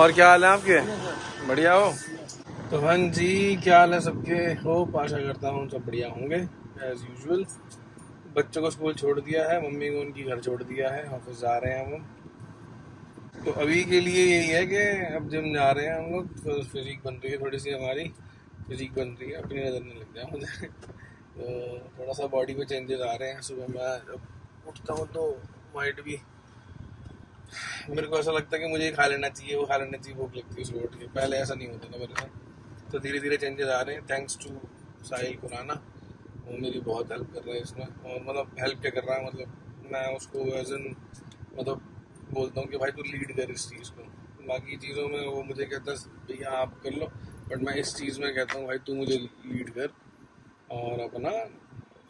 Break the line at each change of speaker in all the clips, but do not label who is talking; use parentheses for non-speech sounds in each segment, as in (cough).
और क्या हाल है आपके? बढ़िया हो? तो हाँ जी, क्या हाल है सबके? होप, आशा करता हूँ सब बढ़िया होंगे एज यूजल बच्चों को स्कूल छोड़ दिया है, मम्मी को उनकी घर छोड़ दिया है ऑफ़िस जा रहे हैं हम तो अभी के लिए यही है कि अब जिम जा रहे हैं हम लोग तो फिजिक बन रही है थोड़ी सी हमारी फिजिक बन रही है, अपनी नज़र नहीं लग जाए मुझे। तो थोड़ा सा बॉडी में चेंजेस आ रहे हैं, सुबह मैं जब उठता हूँ तो माइट भी मेरे को ऐसा लगता है कि मुझे खा लेना चाहिए, वो खा लेना चाहिए, भूख लगती है सुबह उठ के पहले ऐसा नहीं होता था मेरे साथ। तो धीरे धीरे चेंजेस आ रहे हैं। थैंक्स टू साहिल खुराना, वो मेरी बहुत हेल्प कर रहा है इसमें। और मतलब हेल्प क्या कर रहा है? मतलब मैं उसको एज एन मतलब बोलता हूँ कि भाई तू लीड कर इस चीज़ को। बाकी चीज़ों में वो मुझे कहता है, भैया, आप कर लो। बट मैं इस चीज़ में कहता हूँ, भाई तू मुझे लीड कर और अपना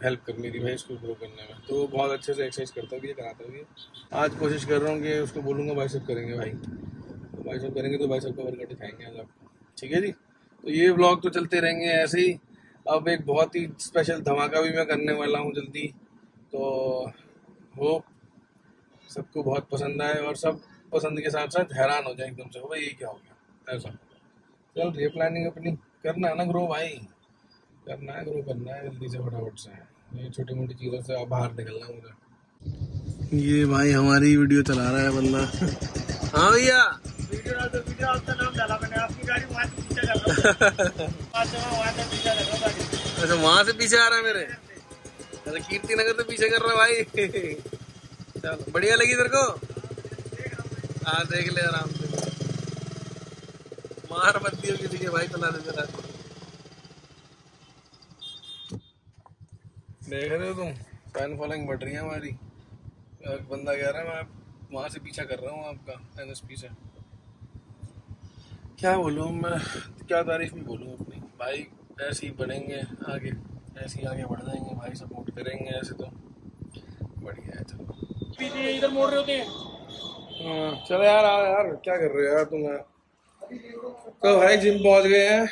हेल्प कर मेरी भाई इसको ग्रो करने में। तो बहुत अच्छे से एक्सरसाइज करता भी है, कराता भी है। आज कोशिश कर रहा हूँ कि उसको बोलूँगा भाई सब करेंगे भाई। तो भाई सब करेंगे तो भाई सब का वर्कआउट दिखाएँगे आज आपको। ठीक है जी? तो ये ब्लॉग तो चलते रहेंगे ऐसे ही। अब एक बहुत ही स्पेशल धमाका भी मैं करने वाला हूँ जल्दी। तो होप सबको बहुत पसंद आए और सब पसंद के साथ साथ हैरान हो जाए एकदम से भाई, ये क्या हो गया? ऐसा। चल रही प्लानिंग अपनी। करना है ना ग्रो भाई। करना है ग्रो करना है जल्दी से फटाफट से। ये छोटी मोटी चीज़ों से बाहर निकलना है मुझे। ये भाई हमारी वीडियो चला रहा है बंदा। हाँ भैया। अच्छा वहाँ से पीछे आ रहा है मेरे? अच्छा कीर्ति नगर से पीछे कर रहा है भाई। चलो बढ़िया लगी तेरे को? हाँ देख ले आराम से। मार मत दियो किसी के भाई चला दे जरा देख रहे हो तुम? फ़ैन फॉलोइंग बढ़ रही है हमारी। एक बंदा कह रहा है मैं वहाँ से पीछा कर रहा हूँ आपका एनएसपी से। क्या बोलूँ मैं क्या तारीफ़ में बोलूँ अपनी? भाई ऐसे ही बढ़ेंगे आगे ऐसे ही आगे बढ़ जाएँगे भाई सपोर्ट करेंगे ऐसे तो। बढ़िया है चलो।
इधर मोड़ रहे होते हैं।
हाँ, चलो यार आ यार क्या कर रहे हो यार तुम? तो भाई जिम पहुँच गए हैं।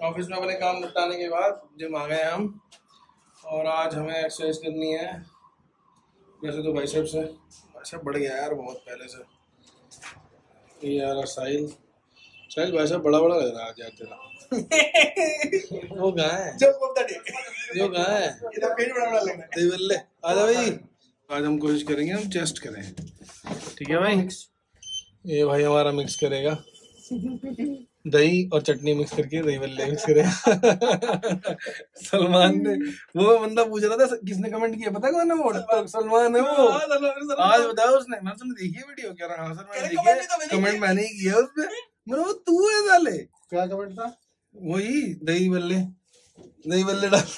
ऑफ़िस में अपने काम निपटाने के बाद जिम आ गए हम। और आज हमें एक्सरसाइज करनी है। वैसे तो बाइसेप्स है बाइसेप बढ़ गया यार बहुत पहले से। ये यार साहिल साहिल बाइसेप बड़ा बड़ा लग रहा है आज यार तेरा। (laughs) वो कहाँ है?
जो
कहाँ है?
पेज बड़ा बड़ा लगना
दे बल्ले। आ जा भाई। आज हम कोशिश करेंगे हम चेस्ट करें। ठीक है भाई। ये भाई हमारा मिक्स करेगा। (laughs) दही और चटनी मिक्स करके दही बल्ले मिक्स करेगा सलमान ने वो बंदा पूछ रहा था किसने कमेंट किया? पता कौन है वो? तो सलमान है वो। आज बताया उसने मैंने तुमने देखी वीडियो कह रहा हाँ? सर मैंने देखी
भी तो
है
मैंने
कमेंट मैंने ही किया उस पे मैंने वो तू है साले।
क्या कमेंट था?
वही दही बल्ले दही बल्ले डाल।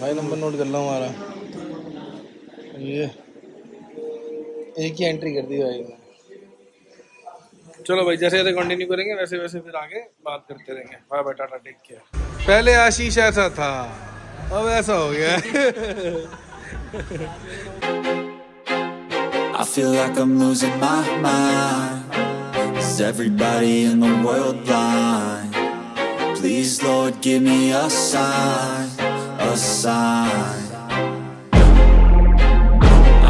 भाई नंबर नोट कर लो हमारा। ये एक ही एंट्री कर दी भाई। ने चलो भाई जैसे जैसे कंटिन्यू करेंगे वैसे वैसे फिर आगे बात करते रहेंगे bye bye tata take care पहले आशीष ऐसा था अब ऐसा हो गया
I feel like I'm losing my mind Is everybody in the world blind? Please, Lord, give me a sign A sign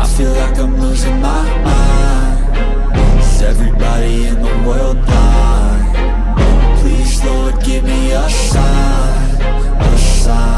I feel like I'm losing my mind Is everybody in the world blind? Please, Lord, give me a sign A sign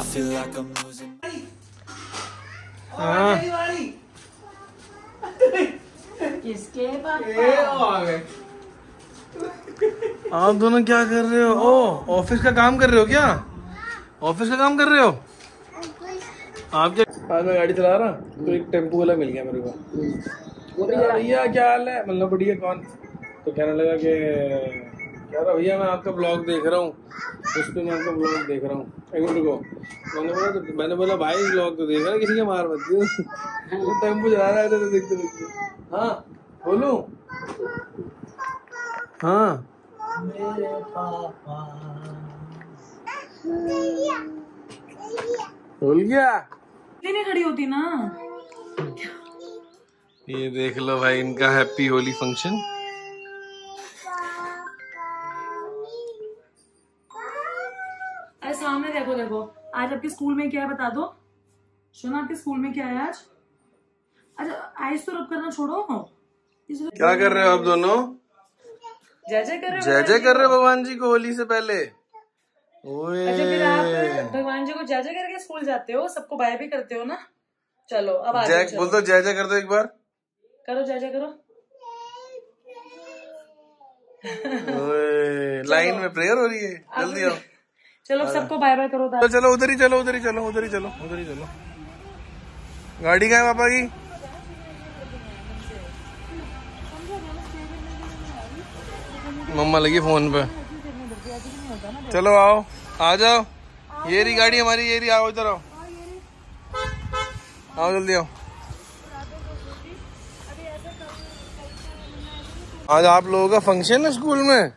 I feel like I'm losing.
किसके पापा
आप दोनों क्या कर रहे हो? ओ office का काम कर रहे हो क्या? ऑफ़िस का काम कर रहे हो? आप क्या आज मैं गाड़ी चला रहा तो एक टेंपो वाला मिल गया मेरे को। भैया क्या हाल है? मतलब बढ़िया कौन? तो कहने लगा कि कह रहा भैया मैं आपका ब्लॉग देख रहा हूँ। उस पर मैं आपका ब्लॉग देख रहा हूँ। एक मिनट को मैंने बोला तो मैंने बोला भाई ब्लॉग तो देख रहा है किसी के मार मत वो टेंपो चला रहा है तो देखते देखते। हाँ बोलूँ? हाँ। भूल गया।
इतनी नहीं खड़ी होती ना।
ये देख लो भाई इनका हैप्पी होली फ़ंक्शन
आज आपके स्कूल में क्या है बता दो? सुना आपके स्कूल में क्या है आज? अच्छा आइस तो रब करना छोड़ो।
क्या कर रहे हो आप दोनों?
जय जय कर रहे
जय जय कर रहे हो भगवान जी को होली से पहले?
अच्छा फिर आप भगवान जी को जय जय करके स्कूल जाते हो? सबको बाय भी करते हो ना? चलो अब आ जाओ
बोल दो जय जय कर दो एक बार।
करो जय जय करो।
लाइन में प्रेयर हो रही है। जल्दी आओ।
चलो सबको बाय बाय करो
तो चलो उधर ही चलो उधर ही चलो उधर ही चलो। उधर ही चलो। गाड़ी कहाँ है पापा की? मम्मा लगी फ़ोन पे। चलो आओ। आ जाओ। ये रही गाड़ी हमारी ये रही आओ इधर आओ। आओ जल्दी आओ। आज आप लोगों का फ़ंक्शन है स्कूल में?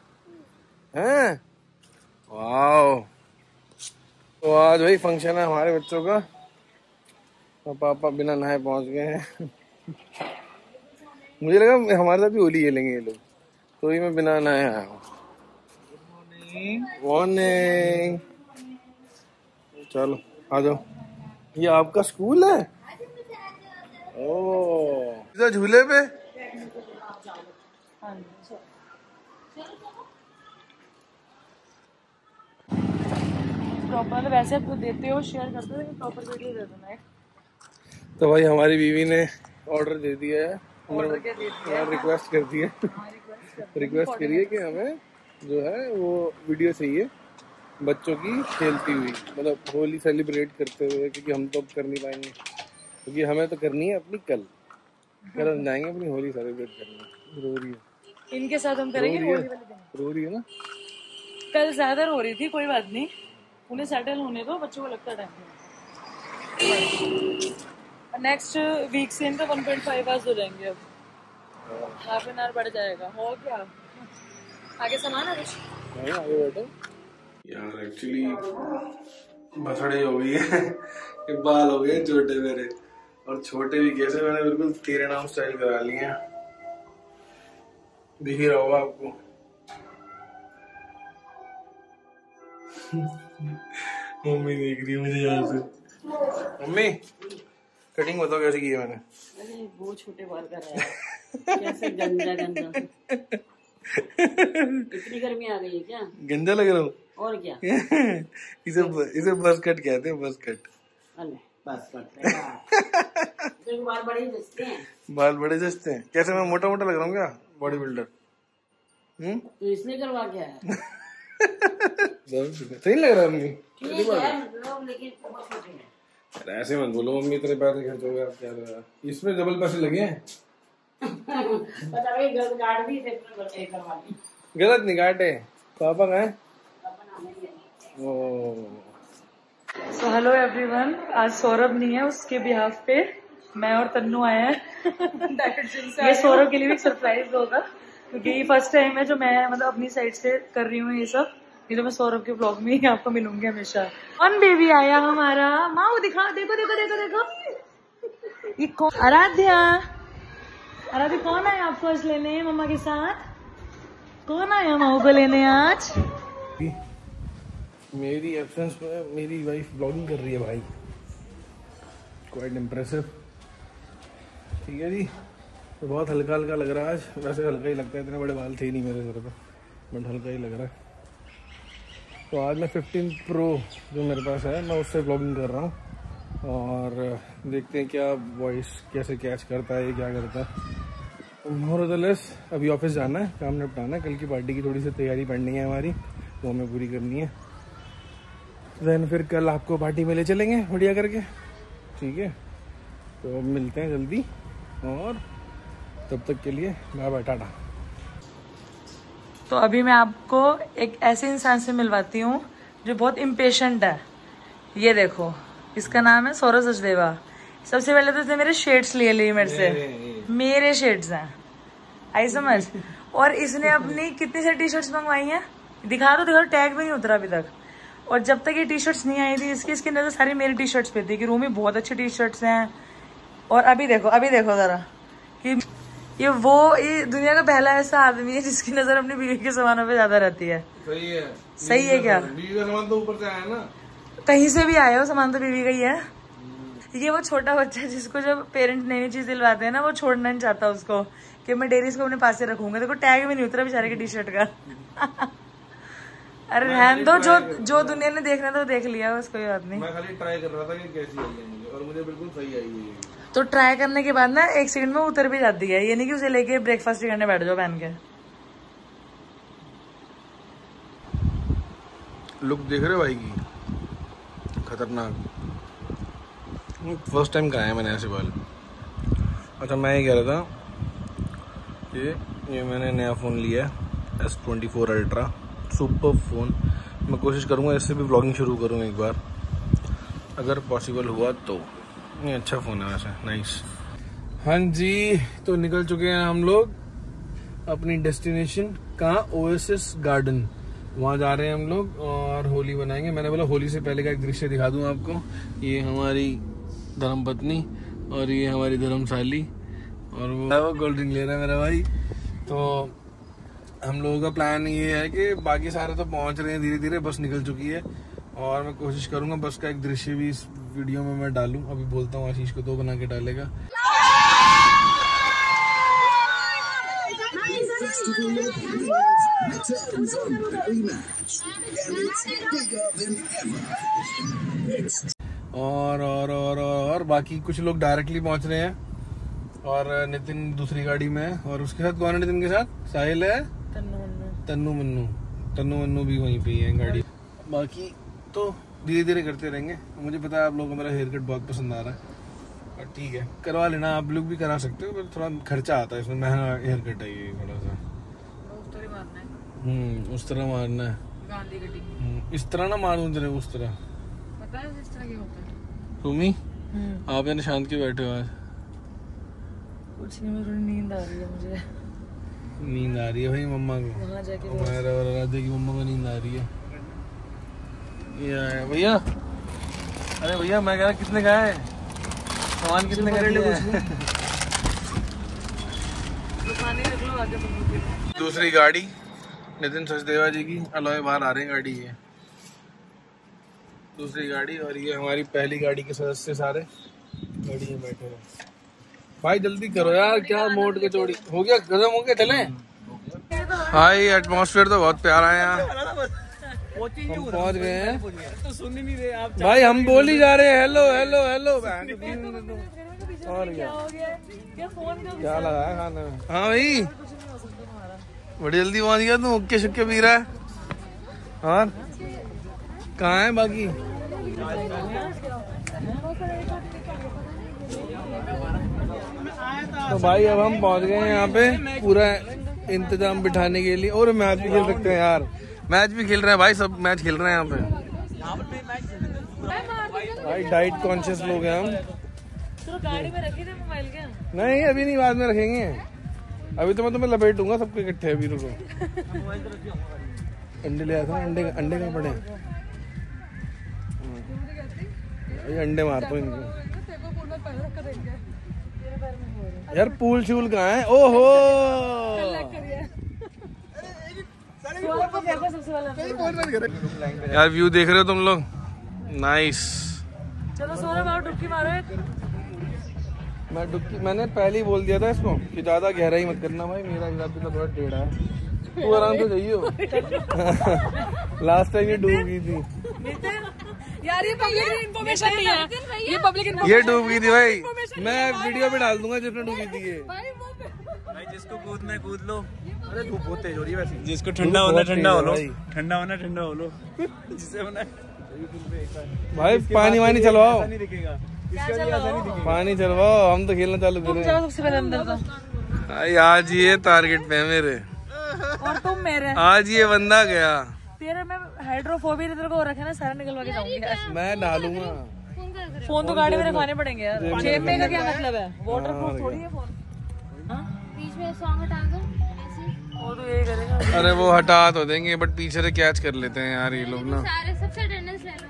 हैं? वाओ। तो आज वही फ़ंक्शन है हमारे बच्चों का। और पापा बिना नहाए पहुँच गए हैं। मुझे लगा हमारे साथ भी होली खेलेंगे ये लोग। तो ही मैं बिना नहाए आया हूँ। मॉर्निंग चलो, आ जाओ। ये आपका स्कूल है? ओ इधर झूले पे?
प्रॉपर वैसे तो देते हो शेयर करते हो प्रॉपर वीडियो दे देना
तो भाई हमारी बीवी ने ऑर्डर दे दिया है। रिक्वेस्ट कर दी है रिक्वेस्ट करिए कि हमें जो है वो वीडियो चाहिए बच्चों की खेलती हुई। मतलब होली सेलिब्रेट करते हुए क्योंकि हम तो कर नहीं पाएँगे। क्योंकि हमें तो करनी है अपनी कल। कल हम जाएँगे अपनी होली सेलिब्रेट करने। रो रही है।
इनके साथ हम करेंगे होली वाले दिन।
रो रही है ना?
कल ज़्यादा हो रही थी कोई बात नहीं। उन्हें सेटल होने दो, बच्चों को लगता टाइम नेक्स्ट वीक से इनका 1.5 आवर्स हो जाएँगे अब। हाफ़ एन आवर बढ़ जाएगा। हो क्या आगे सामान है कुछ?
नहीं, आगे बैठो। यार एक्चुअली बसड़े हो गई है। बाल हो गए छोटे मेरे। और छोटे भी कैसे? मैंने बिल्कुल तेरे नाम स्टाइल करा लिए दिख ही रहा होगा आपको। मम्मी देख रही है मुझे यहाँ से। मम्मी कटिंग बताओ कैसे की है मैंने?
अरे वो छोटे बाल कर रहा है। कैसे गंदा गंदा। इतनी गर्मी आ गई है क्या?
गंजा लग रहा हूँ।
और क्या? (laughs)
इसे इसे बस कट कहते हैं बस कट
अरे बस कर (laughs) तेरे बाल बड़े दिखते हैं।
बाल बड़े सस्ते हैं। कैसे मैं मोटा मोटा लग रहा हूँ क्या? बॉडी बिल्डर हम्म?
तो इसलिए करवा क्या है? (laughs)
सही लग रहा है मम्मी
है मतलब हैं
ऐसे मत बोलो मम्मी तेरे पैसे खर्च हो गए आप क्या रहा इसमें डबल पैसे लगे हैं? गलत नहीं काटे पापा कहाँ हैं?
सो हेलो एवरीवन आज सौरभ नहीं है उसके बिहाफ पे मैं और तन्नू आए हैं। ये सौरभ के लिए भी सरप्राइज़ होगा क्योंकि ये फ़र्स्ट टाइम है जो मैं मतलब अपनी साइड से कर रही हूँ ये सब। नहीं तो मैं सौरभ के ब्लॉग में ही आपको मिलूँगी हमेशा। कौन बेबी आया हमारा। माओ दिखा, देखो देखो देखो देखो। ये कौन आराध्या। आराध्या, कौन आया आपको आज लेने मम्मा के साथ? कौन आया माओ को लेने आज?
मेरी एब्सेंस में मेरी वाइफ ब्लॉगिंग कर रही है भाई। क्वाइट इम्प्रेसिव ठीक है जी। तो बहुत हल्का हल्का लग रहा है आज। वैसे हल्का ही लगता है, इतने बड़े बाल थे नहीं मेरे सर पे। बट हल्का ही लग रहा है। तो आज मैं 15 प्रो जो मेरे पास है, मैं उससे ब्लॉगिंग कर रहा हूँ। और देखते हैं क्या वॉइस कैसे कैच करता है क्या करता है। मोरदलेस अभी ऑफ़िस जाना है, काम निपटाना है। कल की पार्टी की थोड़ी सी तैयारी पड़नी है हमारी, वो हमें पूरी करनी है। देन फिर कल आपको पार्टी में ले चलेंगे, बढ़िया करके। ठीक है? तो मिलते हैं जल्दी, और तब तक के लिए बाय बाय टाटा।
तो अभी मैं आपको एक ऐसे इंसान से मिलवाती हूँ जो बहुत इम्पेशेंट है। ये देखो इसका नाम है सौरभ सचदेवा। सबसे पहले तो इसने मेरे शेड्स लिए लिए मेरे से। मेरे शेड्स हैं। आई समझ? और इसने अपनी कितनी सारी टी शर्ट्स मंगवाई हैं? दिखा दो दिखा टैग भी नहीं उतरा अभी तक। और जब तक ये टी शर्ट्स नहीं आई थी इसकी इसकी नज़र सारी मेरी टी शर्ट्स पे थी कि रूमी बहुत अच्छी टी शर्ट्स हैं। और अभी देखो अभी देखो जरा। कि ये वो ये दुनिया का पहला ऐसा आदमी है जिसकी नज़र अपनी बीवी के सामानों पे ज़्यादा रहती है।
सही है।
सही है क्या?
बीवी का सामान तो ऊपर से आया ना।
कहीं से भी आया हो सामान तो बीवी का ही है। ये वो छोटा बच्चा है जिसको जब पेरेंट्स नई नई चीज़ दिलवाते हैं ना वो छोड़ना नहीं चाहता उसको कि मैं डेरीज को अपने पास से रखूँगा। देखो टैग भी नहीं उतरा बेचारे की टी शर्ट का। (laughs) अरे रहन दो जो जो दुनिया ने देखना था वो देख लिया बस कोई बात नहीं।
मैं खाली ट्राई कर रहा था कि कैसी आई है मुझे और मुझे बिल्कुल सही आई है।
तो ट्राई करने के बाद ना, एक सेकंड में उतर भी जाती है। ये नहीं कि उसे लेके ब्रेकफास्ट करने बैठ जाओ पहन के।
लुक देख रहे हो भाई की? खतरनाक। फ़र्स्ट टाइम कराया मैंने ऐसे बाल अच्छा मैं ये कह रहा था कि ये मैंने नया फ़ोन लिया है S twenty four ultra super phone मैं कोशिश करूँगा इससे भी ब्लॉगिंग शुरू करूँ एक बार। अगर पॉसिबल हुआ तो। ये अच्छा फ़ोन है वैसे नाइस हाँ जी तो निकल चुके हैं हम लोग अपनी डेस्टिनेशन कहाँ ओएसएस गार्डन वहाँ जा रहे हैं हम लोग और होली बनाएँगे मैंने बोला होली से पहले का एक दृश्य दिखा दूँ आपको। ये हमारी धर्म पत्नी और ये हमारी धर्मशाली और वो वो कोल्ड ड्रिंक ले रहा है मेरा भाई। तो हम लोगों का प्लान ये है कि बाकी सारे तो पहुँच रहे हैं धीरे धीरे बस निकल चुकी है। और मैं कोशिश करूँगा बस का एक दृश्य भी इस वीडियो में मैं डालूं अभी बोलता हूँ आशीष को तो बना के डालेगा। और और और और बाकी कुछ लोग डायरेक्टली पहुँच रहे हैं। और नितिन दूसरी गाड़ी में है। और उसके साथ कौन है नितिन के साथ? साहिल है? तन्नू मन्नू। तन्नू मन्नू। भी वहीं पे है गाड़ी। बाकी तो धीरे धीरे करते रहेंगे। मुझे पता है आप लोगों को मेरा हेयर कट बहुत पसंद आ रहा है। और ठीक है। करवा लेना आप लोग भी करा सकते हो पर थोड़ा खर्चा आता है इसमें। महँगा हेयर कट है ये थोड़ा सा। हम्म उस तरह मारना है। हम्म, इस तरह ना मारूं तेरे उस तरह। तुमी आप या निशांत के बैठे हो आज?
कुछ नहीं मुझे नींद आ रही है मुझे।
नींद आ रही है भाई मम्मा को।
वहाँ जाके
राधे की मम्मा को नींद आ रही है। ये भैया। अरे भैया मैं कह रहा कितने का है? सामान कितने का लिया है? दूसरी गाड़ी नितिन सचदेवा जी की। अलोए बाहर आ रहे हैं गाड़ी ये। दूसरी गाड़ी और ये हमारी पहली गाड़ी के सदस्य सारे। गाड़ी में बैठे हैं। भाई जल्दी करो यार क्या मोड के चोड़ी हो गया? खत्म हो गया? चले? भाई एटमॉस्फेयर तो बहुत प्यारा है यहाँ हम पहुँच गए हैं। भाई हम बोल ही जा रहे हैं हेलो हेलो हेलो (laughs) और क्या क्या लगा है खाने में? हाँ भाई। बड़ी जल्दी पहुँच गया तू उक्के शुक्के पी रहा है। और? कहाँ है बाकी? तो भाई अब हम पहुँच गए हैं यहाँ पे पूरा इंतज़ाम बिठाने के लिए। और मैच भी खेल सकते हैं यार। मैच भी खेल रहे हैं भाई सब मैच खेल रहे हैं यहाँ पे। भाई डाइट कॉन्शियस लोग हैं हम।
गाड़ी में रखी थे मोबाइल के
नहीं अभी नहीं बाद में रखेंगे। अभी तो मैं तुम्हें लपेटूँगा सबके इकट्ठे अभी रुको। अंडे ले आया था अंडे अंडे कहाँ पड़े हैं? अभी अंडे मारता हूँ इनको। यार पूल शूल कहाँ है? ओहो! यार व्यू देख रहे हो तुम लोग? नाइस
चलो सौरभ आओ डुबकी मारो एक।
मैं डुबकी मैंने पहले ही बोल दिया था इसको कि ज़्यादा गहरा ही मत करना भाई मेरा हिसाब किताब थोड़ा टेढ़ा है। तू आराम से जाइयो। (laughs) लास्ट टाइम ये डूब गई थी।
यार ये पब्लिक इन्फॉर्मेशन नहीं है। ये पब्लिक
ये डूब गई थी भाई। मैं वीडियो में डाल दूँगा जिसने डूबी थी ये।
भाई जिसको कूदना कूद लो। अरे धूप बहुत तेज हो रही है वैसे। जिसको ठंडा होना ठंडा हो लो।
भाई।
ठंडा होना ठंडा हो लो। (laughs) जिससे होना
भाई पानी वानी चलवाओ।
नहीं दिखेगा। इसका लिए ऐसा नहीं दिखेगा।
पानी चलवाओ हम तो खेलना चालू
तुम
करें।
सबसे पहले अंदर तो
आज ये टारगेट पे मेरे।
और तुम मेरे।
आज ये बंदा गया।
तेरे में हाइड्रोफोबिया तेरे को हो रखा है ना सारा निकलवा के जाऊँगी।
मैं डालूँगा
फ़ोन तो गाड़ी में रखवाने पड़ेंगे यार। जेब में का क्या मतलब है? वाटर प्रूफ थोड़ी है फ़ोन?
बीच में सॉन्ग हटा दो ऐसे
अरे वो हटा तो देंगे बट पीछे से कैच कर लेते हैं यार ये लोग ना।
सारे सबसे अटेंडेंस ले लो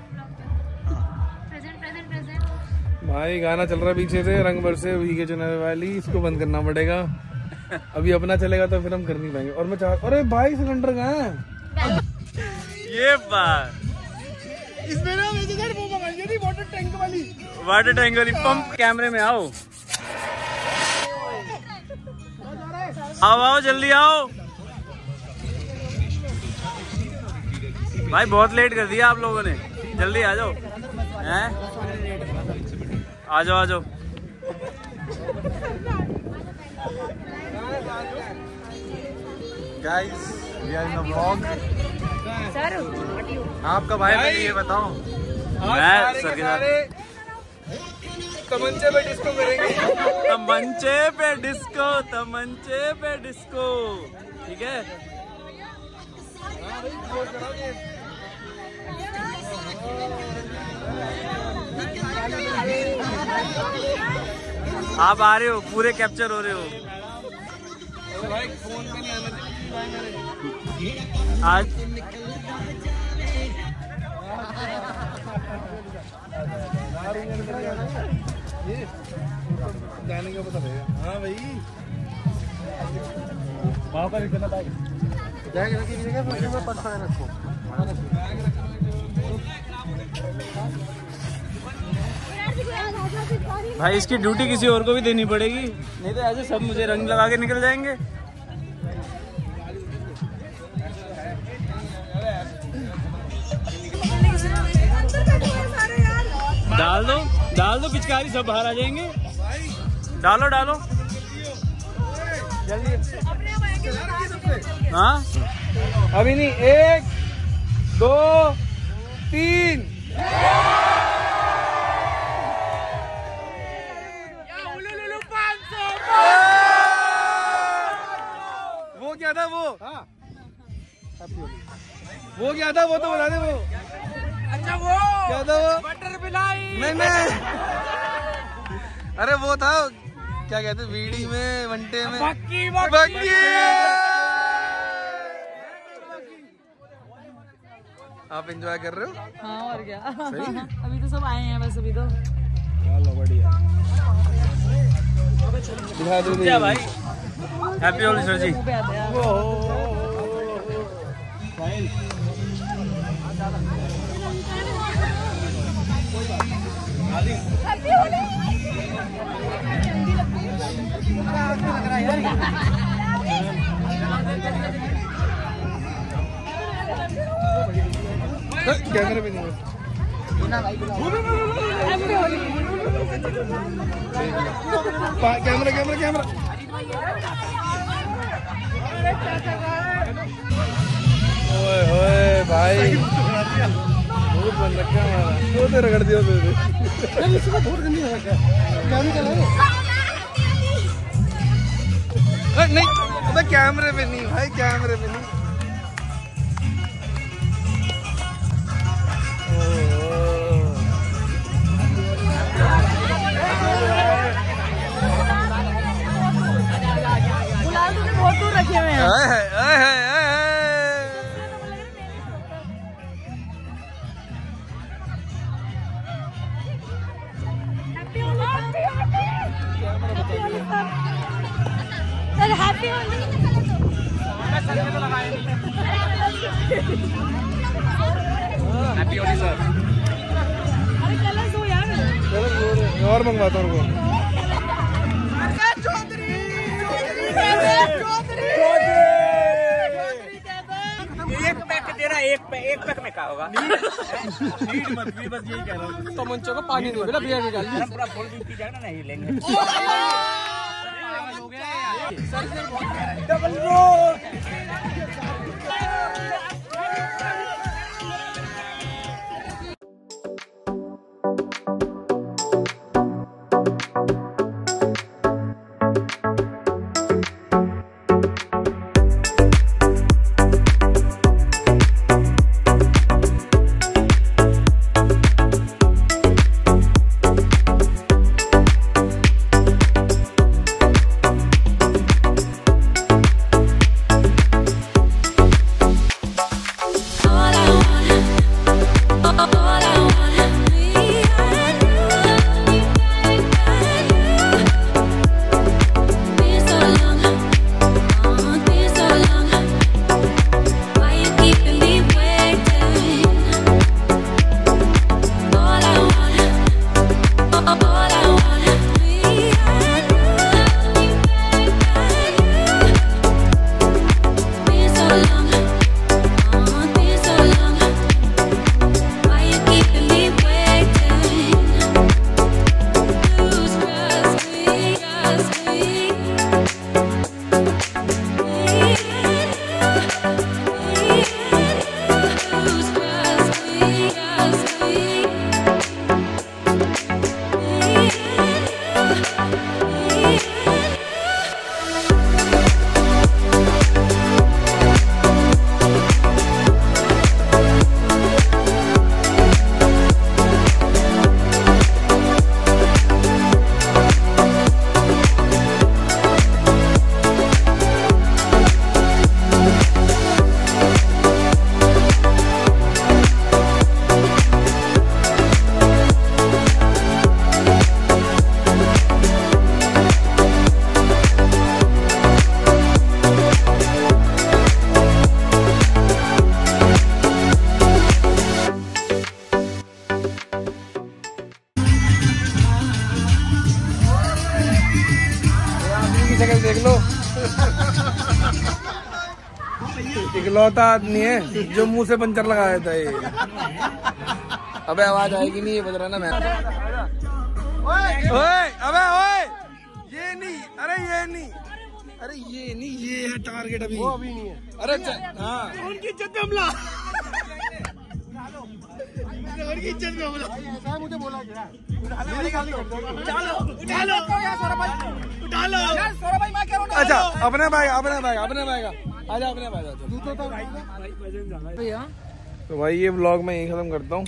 प्रेजेंट प्रेजेंट प्रेजेंट
भाई गाना चल रहा है पीछे से रंग बरसे भीगे चुनाव वाली इसको बंद करना पड़ेगा। अभी अपना चलेगा तो फिर हम कर नहीं पाएँगे। और मैं चाह अरे भाई सिलेंडर कहाँ है?
ये बात।
इसमें ना वो मंगाई वाटर टैंक वाली।
वाटर टैंक वाली पंप कैमरे में आओ। आओ आओ जल्दी आओ। भाई बहुत लेट कर दिया आप लोगों ने। जल्दी आ जाओ। हैं? आ जाओ आ जाओ।
Guys we are in the vlog आपका भाई
भाई।
ये बताओ।
मैं सर के साथ।
तमंचे पे डिस्को करेंगे
तमंचे पे डिस्को तमंचे पे डिस्को ठीक है? आप आ रहे हो, पूरे कैप्चर हो रहे हो।
भाई का पता रहेगा हाँ। भाई।
वहाँ पर इतना बैग बैग रखी नहीं है फिर मैं पर्स में रखो।
भाई इसकी ड्यूटी किसी और को भी देनी पड़ेगी। नहीं तो ऐसे सब मुझे रंग लगा के निकल जाएँगे। डाल दो पिचकारी सब बाहर आ जाएँगे। डालो डालो। हाँ?
अभी नहीं एक दो तीन। वो क्या था वो? हाँ। वो क्या था वो तो बता दे वो। अच्छा वो क्या था वो बटर नहीं नहीं। अरे वो था क्या कहते बीड़ी में वंटे में। बक्की बक्की आप एंजॉय कर रहे हो?
हाँ और क्या? अभी तो सब आए हैं बस अभी तो।
चलो बढ़िया दिखा दो
क्या भाई? हैप्पी होली सर जी
कैमरे नहीं कैमरा कैमरा कैमरा ओए ओए भाई। बहुत बन रखा है। हमारा दो तो रगड़ दिया दो नहीं अबे कैमरे पे नहीं भाई कैमरे पे नहीं।
बहुत दूर रखे हुए हैं।
हैप्पी होली सर
अरे कलर दो यार।
चलो जोर- और मंगवाता हूँ उनको।
एक पैक एक पैक में क्या होगा? नीड मत भी बस यही कह रहा हूँ।
तो मंचों को पानी नहीं मिला बियर में डाल दी।
पूरा फुल जाएगा ना नहीं लेंगे।
Double role इकलौता आदमी है जो मुँह से पंचर लगाया था ये। अबे आवाज़ आएगी नहीं ये बज रहा ना मैं। ओए अबे ओए ये नहीं अरे ये नहीं। अरे ये नहीं ये है टारगेट अभी। वो अभी नहीं है। अरे हाँ। उनकी इज़्ज़त हमला। उनकी इज़्ज़त पे हमला।
ऐसा मुझे बोला गया
अच्छा अपने भाई अपने भाई अपने भाई का। आजा अपने भाई का तो भाई। ये ब्लॉग मैं यही खत्म करता हूँ।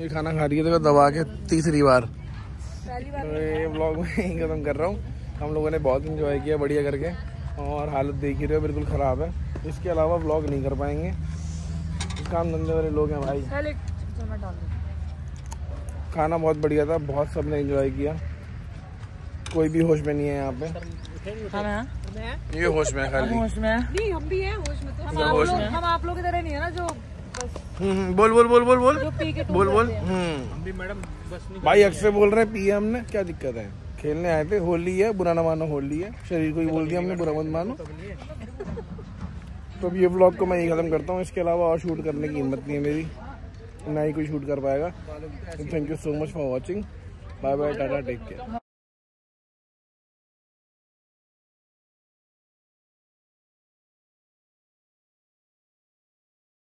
ये खाना खा रही है तो दबा के तीसरी बार। तो ये ब्लॉग मैं यही खत्म कर रहा हूँ। हम लोगों ने बहुत इंजॉय किया बढ़िया करके और हालत देख ही रहे हो बिल्कुल ख़राब है। इसके अलावा ब्लॉग नहीं कर पाएँगे। काम धंधे वाले लोग हैं भाई। खाना बहुत बढ़िया था बहुत सबने एंजॉय किया। कोई भी होश में नहीं है यहाँ पे।
हम हैं?
ये होश में खाली।
होश में
नहीं हम भी हैं होश में तो। हम आप लोग हम आप लोग की तरह नहीं है ना जो बस
हम्म, हम्म, बोल बोल बोल बोल बोल। बोल बोल।
जाते हैं।
हम्म। भाई अक्सर बोल रहे हैं पिए हमने क्या दिक्कत है? खेलने आए थे होली है बुरा ना मानो होली है। शरीर को ही बोल दिया हमने बुरा मत मानो। तो अब ये ब्लॉग को मैं यही खत्म करता हूँ। इसके अलावा और शूट करने की हिम्मत नहीं है मेरी। ना ही कोई शूट कर पाएगा। Thank you so much for watching bye bye tata take care